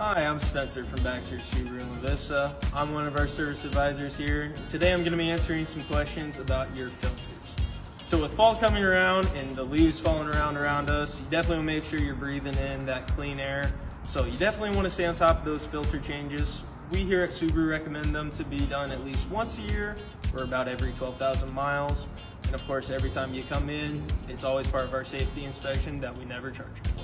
Hi, I'm Spencer from Baxter Subaru and La Vista. I'm one of our service advisors here. Today I'm going to be answering some questions about your filters. So with fall coming around and the leaves falling around around us, you definitely want to make sure you're breathing in that clean air. So you definitely want to stay on top of those filter changes. We here at Subaru recommend them to be done at least once a year or about every 12,000 miles. And of course, every time you come in, it's always part of our safety inspection that we never charge you for.